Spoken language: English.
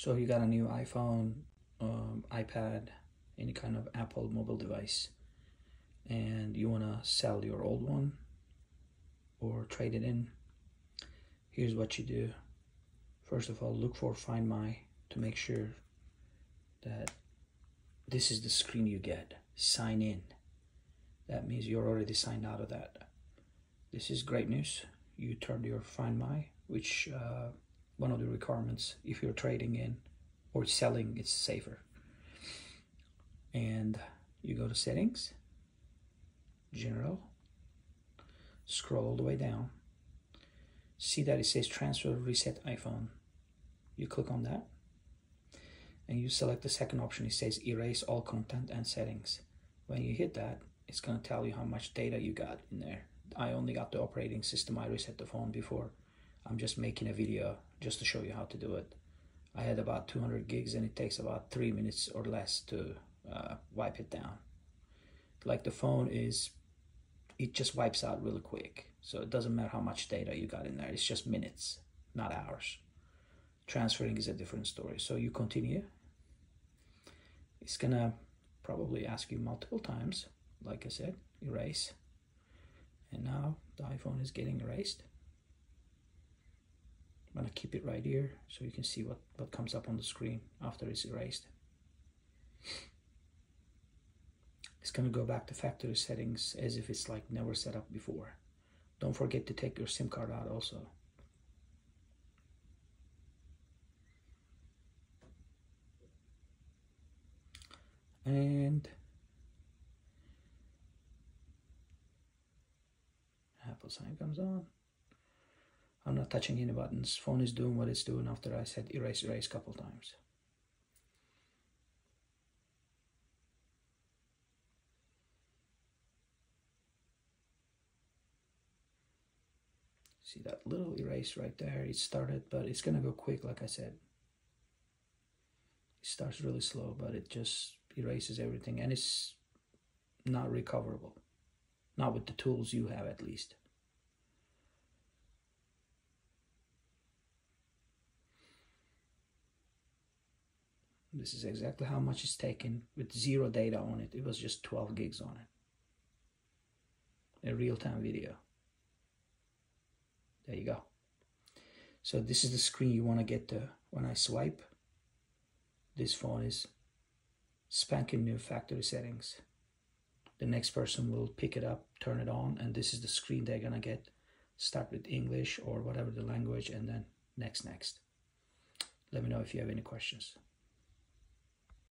So you got a new iPhone, um, iPad, any kind of Apple mobile device, and you want to sell your old one or trade it in. Here's what you do. First of all, look for Find My to make sure that this is the screen you get. Sign in. That means you're already signed out of that. This is great news. You turned your Find My, which uh, one of mm. the requirements if you're trading in or selling, it's safer. And you go to settings, general, scroll all the way down. See that it says transfer reset iPhone. You click on that and you select the second option. It says erase all content and settings. When you hit that, it's going to tell you how much data you got in there. I only got the operating system. I reset the phone before. I'm just making a video just to show you how to do it. I had about 200 gigs and it takes about three minutes or less to uh, wipe it down. Like the phone is, it just wipes out really quick. So it doesn't matter how much data you got in there. It's just minutes, not hours. Transferring is a different story. So you continue. It's gonna probably ask you multiple times. Like I said, erase. And now the iPhone is getting erased. I'm gonna keep it right here so you can see what, what comes up on the screen after it's erased. It's gonna go back to factory settings as if it's like never set up before. Don't forget to take your SIM card out also. And Apple sign comes on. I'm not touching any buttons. Phone is doing what it's doing after I said erase, erase a couple times. See that little erase right there? It started, but it's gonna go quick, like I said. It starts really slow, but it just erases everything and it's not recoverable. Not with the tools you have, at least. This is exactly how much is taken with zero data on it. It was just 12 gigs on it. A real-time video. There you go. So this is the screen you want to get to when I swipe. This phone is spanking new factory settings. The next person will pick it up, turn it on, and this is the screen they're gonna get. Start with English or whatever the language, and then next, next. Let me know if you have any questions.